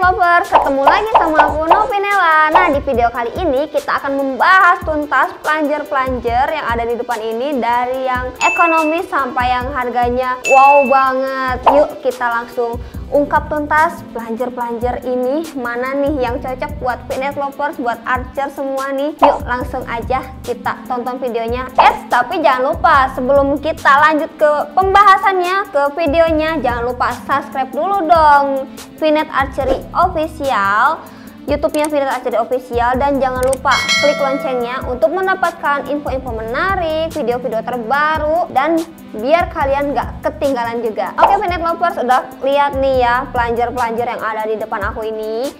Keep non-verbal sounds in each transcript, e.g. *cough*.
Lovers, ketemu lagi sama aku Novinella. Nah, di video kali ini kita akan membahas tuntas plunger-plunger yang ada di depan ini dari yang ekonomis sampai yang harganya wow banget. Yuk kita langsung ungkap tuntas plunger-plunger ini mana nih yang cocok buat fitness lovers, buat archer semua nih. Yuk langsung aja kita tonton videonya. Eh, tapi jangan lupa sebelum kita lanjut ke pembahasannya, ke videonya, jangan lupa subscribe dulu dong Finet Archery Official YouTube-nya Finet Archery Official dan jangan lupa klik loncengnya untuk mendapatkan info-info menarik, video-video terbaru dan biar kalian nggak ketinggalan juga. Oke Finet Lovers udah lihat nih ya plunger-plunger yang ada di depan aku ini.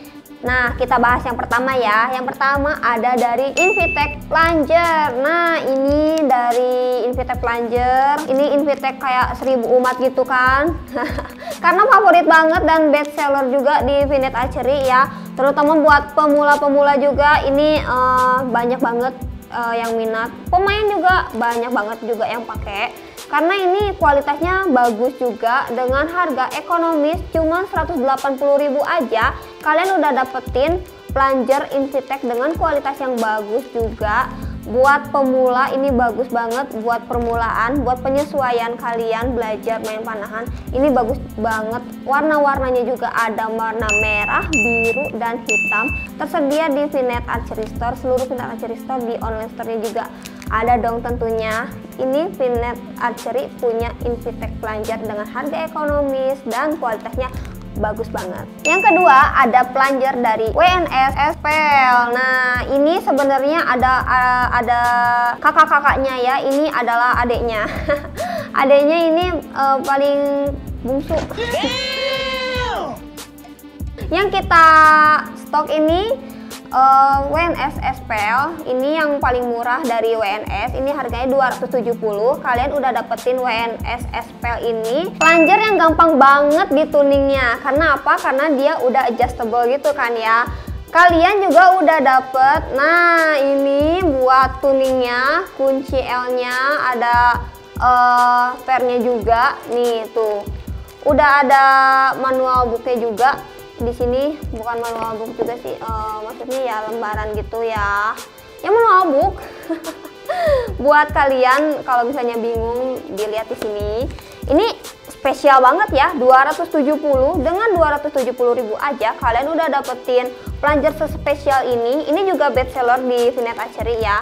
Nah, kita bahas yang pertama ya. Yang pertama ada dari Invitec Plunger. Nah, ini dari Invitec Plunger. Ini Invitec kayak seribu umat gitu kan. *laughs* Karena favorit banget dan best seller juga di Finet Archery ya. Terutama buat pemula-pemula juga ini uh, banyak banget uh, yang minat. Pemain juga banyak banget juga yang pakai karena ini kualitasnya bagus juga dengan harga ekonomis cuma 180.000 aja kalian udah dapetin plunger Invitec dengan kualitas yang bagus juga. Buat pemula ini bagus banget. Buat permulaan buat penyesuaian kalian belajar main panahan ini bagus banget. Warna-warnanya juga ada warna merah biru dan hitam. Tersedia di Vinet Archery Store seluruh Vinet Archery Store di online store-nya juga ada dong tentunya. Ini Vinet Archery punya Invitec plunger dengan harga ekonomis dan kualitasnya bagus banget. Yang kedua ada plunger dari WNS SPL. Nah ini sebenarnya ada uh, ada kakak-kakaknya ya. Ini adalah adiknya. *laughs* adiknya ini uh, paling bungsu. *laughs* Yang kita stok ini uh, WNS SPL ini yang paling murah dari WNS ini harganya 270 kalian udah dapetin WNS SPL ini. Plunger yang gampang banget di tuningnya karena apa? Karena dia udah adjustable gitu kan ya. Kalian juga udah dapet. Nah ini buat tuningnya kunci L nya ada uh, pairnya juga. Nih tuh. Udah ada manual booknya juga di sini bukan manual book juga sih uh, maksudnya ya lembaran gitu ya. Yang manual book. *laughs* Buat kalian kalau misalnya bingung dilihat di sini. Ini spesial banget ya 270 dengan 270 ribu aja kalian udah dapetin plunger sespesial ini. Ini juga best seller di Vinet Archery ya.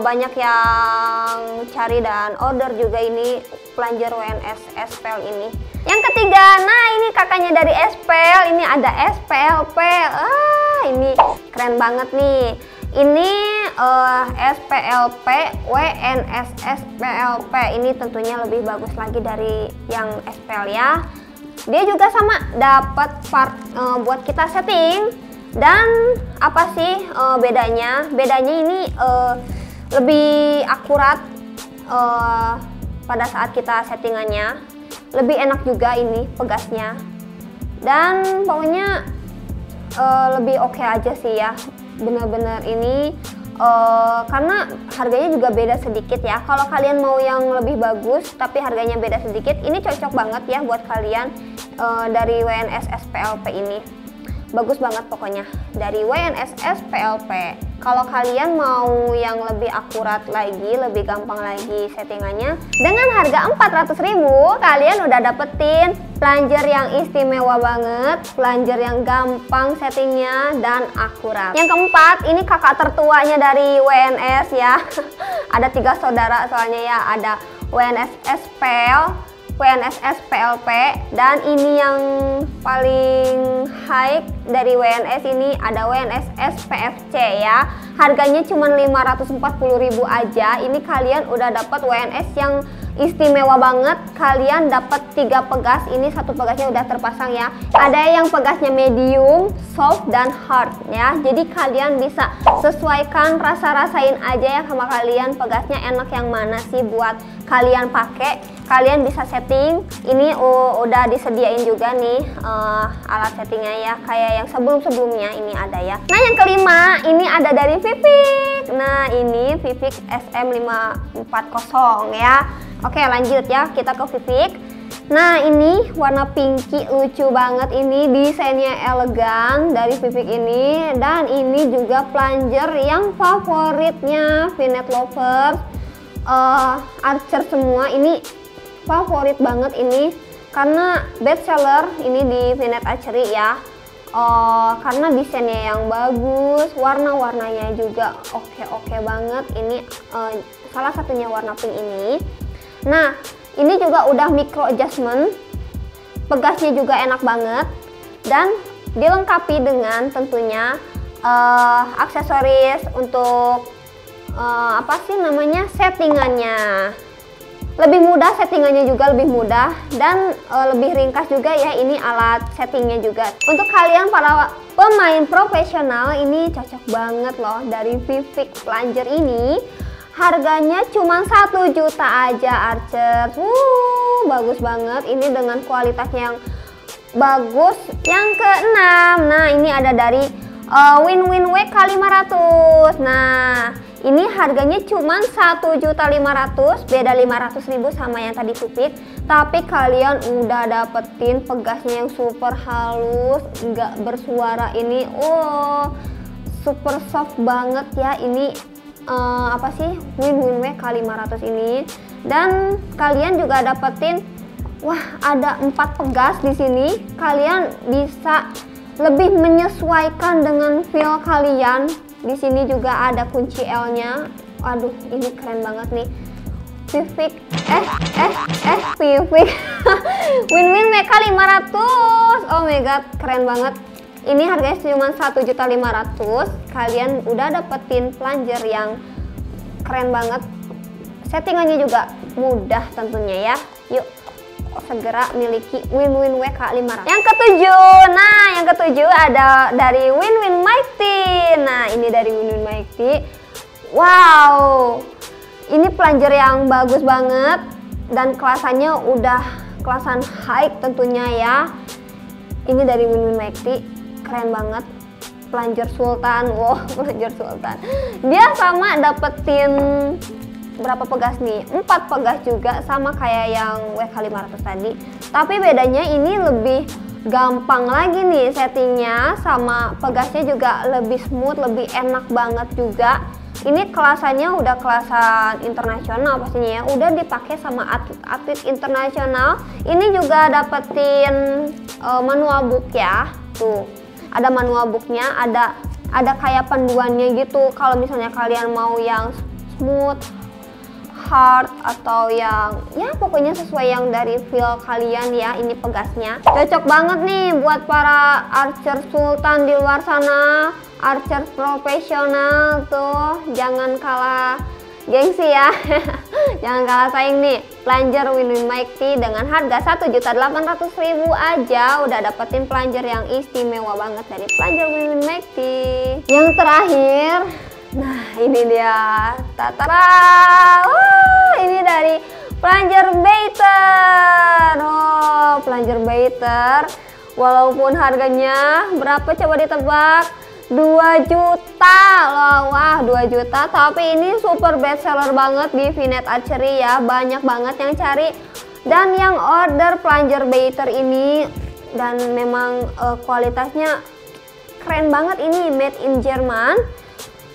Banyak yang cari dan order juga ini plunger WNS SPL ini. Yang ketiga, nah ini kakaknya dari SPL, ini ada SPLP. Ah, ini keren banget nih. Ini uh, SPLP WNS SPLP. Ini tentunya lebih bagus lagi dari yang SPL ya. Dia juga sama dapat part uh, buat kita setting. Dan apa sih uh, bedanya? Bedanya ini uh, lebih akurat uh, pada saat kita settingannya lebih enak juga ini pegasnya dan pokoknya uh, lebih oke okay aja sih ya bener-bener ini. Uh, karena harganya juga beda sedikit ya. Kalau kalian mau yang lebih bagus tapi harganya beda sedikit ini cocok banget ya buat kalian uh, dari WNS SPLP ini. Bagus banget pokoknya dari WNS SPLP kalau kalian mau yang lebih akurat lagi lebih gampang lagi settingannya dengan harga 400.000 kalian udah dapetin plunger yang istimewa banget plunger yang gampang settingnya dan akurat. Yang keempat ini kakak tertuanya dari WNS ya. *laughs* Ada tiga saudara soalnya ya ada WNS SPL WNSS PLP dan ini yang paling high dari WNS ini ada WNSS PFC ya. Harganya cuma 540.000 aja. Ini kalian udah dapat WNS yang istimewa banget. Kalian dapat tiga pegas. Ini satu pegasnya udah terpasang ya. Ada yang pegasnya medium soft dan hard ya. Jadi kalian bisa sesuaikan rasa-rasain aja ya sama kalian pegasnya enak yang mana sih buat kalian pakai kalian bisa setting. Ini udah disediain juga nih uh, alat settingnya ya. Kayak yang sebelum-sebelumnya ini ada ya. Nah yang kelima ini ada dari Vivik. Nah ini Vivik SM540 ya. Oke lanjut ya kita ke Vivik. Nah ini warna pinky lucu banget. Ini desainnya elegan dari Vivik ini. Dan ini juga plunger yang favoritnya Vinet Lovers. Uh, Archer semua. Ini favorit banget ini. Karena best seller ini di Vinet Archery ya. Uh, karena desainnya yang bagus warna-warnanya juga oke-oke banget. Ini uh, salah satunya warna pink ini. Nah ini juga udah micro adjustment. Pegasnya juga enak banget. Dan dilengkapi dengan tentunya uh, aksesoris untuk uh, apa sih namanya settingannya lebih mudah settingannya juga lebih mudah dan e, lebih ringkas juga ya ini alat settingnya juga untuk kalian para pemain profesional ini cocok banget loh dari Vivik Plunger ini Harganya cuma satu juta aja Archer. Wuh, bagus banget. Ini dengan kualitasnya yang bagus. Yang keenam, nah ini ada dari uh, Win-Win WK500. Nah, ini harganya cuma satu juta lima ratus, beda lima ratus ribu sama yang tadi Pupit. Tapi kalian udah dapetin pegasnya yang super halus, nggak bersuara ini. Oh, super soft banget ya. Ini uh, apa sih win-win WK 500 ini dan kalian juga dapetin wah ada empat pegas di sini kalian bisa lebih menyesuaikan dengan feel kalian di sini juga ada kunci L nya aduh ini keren banget nih. Vivik eh eh eh Vivik *laughs* win-win WK 500 oh my god keren banget. Ini harganya cuma 1.500 kalian udah dapetin plunger yang keren banget. Settingannya juga mudah tentunya ya. Yuk segera miliki Win-Win WK 500 yang ketujuh. Nah yang ketujuh ada dari Win-Win Mighty nah ini dari Win-Win Mighty wow. Ini plunger yang bagus banget dan kelasannya udah kelasan high tentunya ya. Ini dari Win-Win Mighty keren banget. Plunger sultan. *laughs* Wow plunger sultan. Dia sama dapetin berapa pegas nih? Empat pegas juga sama kayak yang WK500 tadi. Tapi bedanya ini lebih gampang lagi nih settingnya sama pegasnya juga lebih smooth lebih enak banget juga. Ini kelasannya udah kelasan internasional pastinya ya. Udah dipakai sama atlet-atlet internasional. Ini juga dapetin uh, manual book ya. Tuh ada manual booknya ada ada kayak panduannya gitu. Kalau misalnya kalian mau yang smooth hard atau yang ya pokoknya sesuai yang dari feel kalian ya ini pegasnya. Cocok banget nih buat para archer sultan di luar sana archer profesional tuh. Jangan kalah gengsi ya. *laughs* Jangan kalah saing nih. Plunger Win-Win Mighty dengan harga 1.800.000 aja. Udah dapetin plunger yang istimewa banget dari plunger Win-Win Mighty yang terakhir nah ini dia. Tatara. Wah ini dari plunger Baiter. Oh plunger Baiter. Walaupun harganya berapa coba ditebak? 2 juta loh. Wah 2 juta. Tapi ini super best seller banget di Vinet Archery ya. Banyak banget yang cari dan yang order plunger baiter ini. Dan memang uh, kualitasnya keren banget ini made in Jerman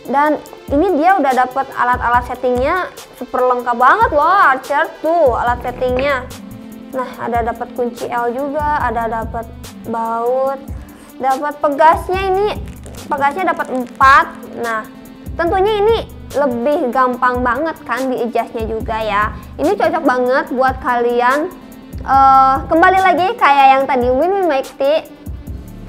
dan ini dia udah dapat alat-alat settingnya super lengkap banget loh Archer tuh alat settingnya. Nah ada dapat kunci L juga ada dapat baut dapat pegasnya ini pegasnya dapat 4 nah tentunya ini lebih gampang banget kan di adjustnya juga ya. Ini cocok banget buat kalian. Uh, kembali lagi kayak yang tadi Win Mighty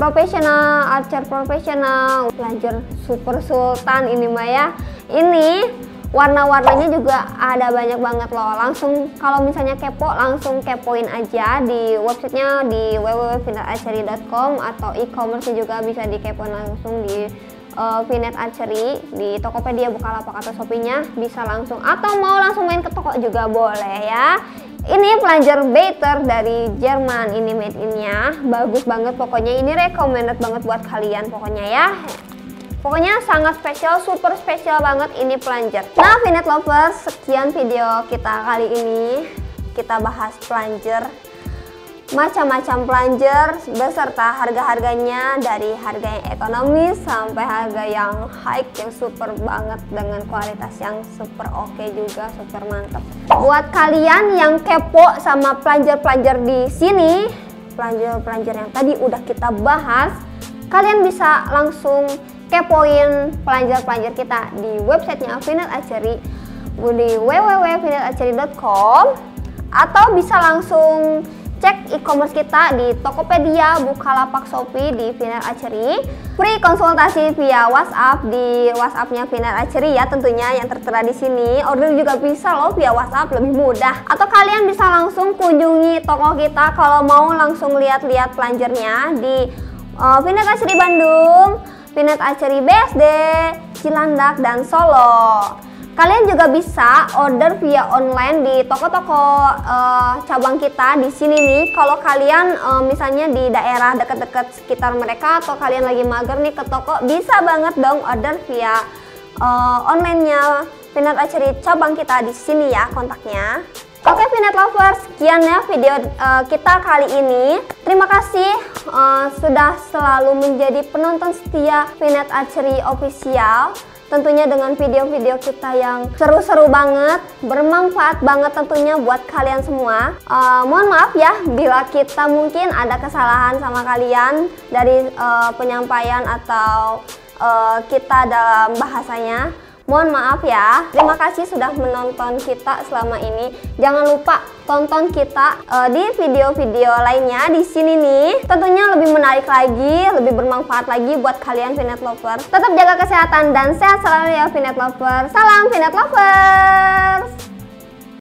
profesional archer profesional pelajar super sultan ini mah ya. Ini warna-warnanya juga ada banyak banget loh. Langsung kalau misalnya kepo langsung kepoin aja di websitenya di www.vinetarchery.com atau e-commerce juga bisa dikepoin langsung di uh, Vinet Archery di Tokopedia Bukalapak atau Shopee-nya. Bisa langsung atau mau langsung main ke toko juga boleh ya ini plunger baiter dari Jerman ini made in-nya bagus banget pokoknya ini recommended banget buat kalian pokoknya ya Pokoknya sangat spesial, super spesial banget ini plunger. Nah, Vinet Lovers, sekian video kita kali ini. Kita bahas plunger. Macam-macam plunger beserta harga-harganya dari harga yang ekonomis sampai harga yang high yang super banget dengan kualitas yang super oke okay juga super mantap buat kalian yang kepo sama plunger-plunger di sini plunger-plunger yang tadi udah kita bahas kalian bisa langsung kepoin plunger-plunger kita di websitenya Finet Archery di www.finetachery.com atau bisa langsung cek e-commerce kita di Tokopedia, Bukalapak, Shopee di Finet Archery. Free konsultasi via WhatsApp di WhatsAppnya Finet Archery ya tentunya yang tertera di sini. Order juga bisa loh via WhatsApp lebih mudah. Atau kalian bisa langsung kunjungi toko kita kalau mau langsung lihat-lihat pelanjernya di uh, Finet Archery Bandung, Finet Archery BSD, Cilandak dan Solo. Kalian juga bisa order via online di toko-toko uh, cabang kita di sini nih. Kalau kalian uh, misalnya di daerah dekat-dekat sekitar mereka atau kalian lagi mager nih ke toko, bisa banget dong order via uh, onlinenya Peanut Archery cabang kita di sini ya kontaknya. Oke Peanut Lovers, sekian ya video uh, kita kali ini. Terima kasih uh, sudah selalu menjadi penonton setia Peanut Archery Official tentunya dengan video-video kita yang seru-seru banget, bermanfaat banget tentunya buat kalian semua. Uh, mohon maaf ya bila kita mungkin ada kesalahan sama kalian dari uh, penyampaian atau uh, kita dalam bahasanya. Mohon maaf ya. Terima kasih sudah menonton kita selama ini. Jangan lupa tonton kita uh, di video-video lainnya di sini nih. Tentunya lebih menarik lagi, lebih bermanfaat lagi buat kalian Finet Lover. Tetap jaga kesehatan dan sehat selalu ya Finet Lover. Salam Finet Lovers.